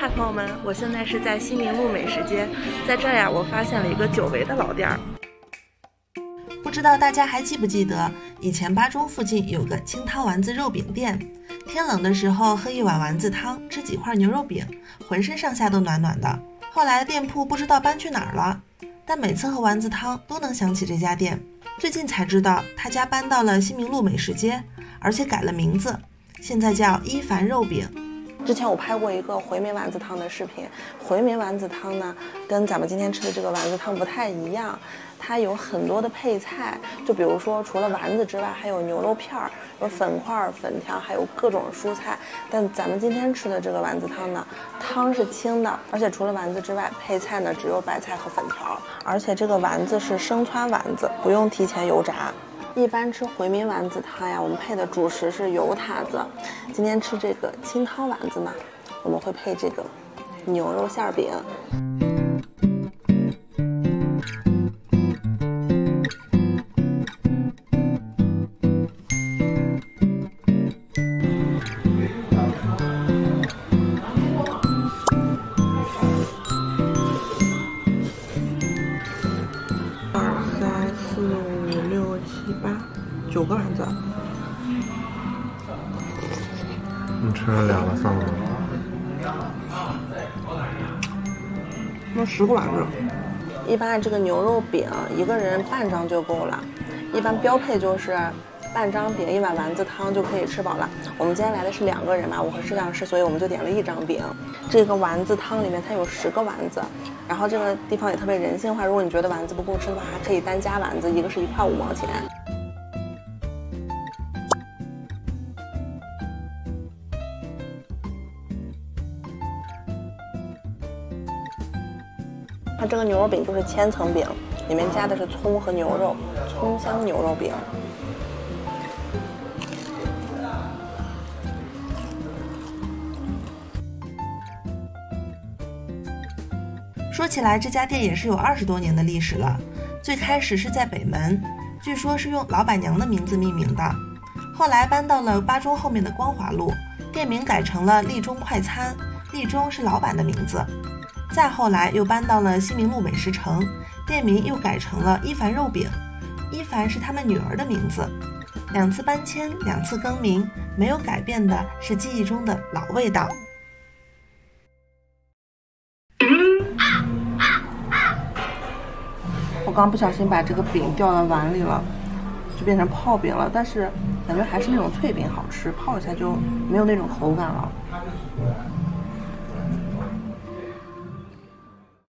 嗨朋友们，我现在是在西明路美食街，在这儿呀，我发现了一个久违的老店儿。不知道大家还记不记得，以前八中附近有个清汤丸子肉饼店，天冷的时候喝一碗丸子汤，吃几块牛肉饼，浑身上下都暖暖的。后来店铺不知道搬去哪儿了，但每次喝丸子汤都能想起这家店。最近才知道他家搬到了西明路美食街，而且改了名字，现在叫一凡肉饼。之前我拍过一个回民丸子汤的视频，回民丸子汤呢，跟咱们今天吃的这个丸子汤不太一样，它有很多的配菜，就比如说除了丸子之外，还有牛肉片儿、有粉块、粉条，还有各种蔬菜。但咱们今天吃的这个丸子汤呢，汤是清的，而且除了丸子之外，配菜呢只有白菜和粉条，而且这个丸子是生汆丸子，不用提前油炸。一般吃回民丸子汤呀，我们配的主食是油塔子。今天吃这个清汤丸子呢，我们会配这个牛肉馅饼。九个丸子，你吃了两个算了吗？那十个丸子。一般这个牛肉饼一个人半张就够了，一般标配就是半张饼一碗丸子汤就可以吃饱了。我们今天来的是两个人嘛，我和摄像师，所以我们就点了一张饼。这个丸子汤里面它有十个丸子，然后这个地方也特别人性化，如果你觉得丸子不够吃的话，还可以单加丸子，一个是一块五毛钱。它这个牛肉饼就是千层饼，里面加的是葱和牛肉，葱香牛肉饼。说起来，这家店也是有二十多年的历史了。最开始是在北门，据说是用老板娘的名字命名的，后来搬到了八中后面的光华路，店名改成了立中快餐，立中是老板的名字。再后来又搬到了西明路美食城，店名又改成了一凡肉饼。一凡是他们女儿的名字。两次搬迁，两次更名，没有改变的是记忆中的老味道。刚不小心把这个饼掉到碗里了就变成泡饼了。但是感觉还是那种脆饼好吃泡一下就没有那种口感了。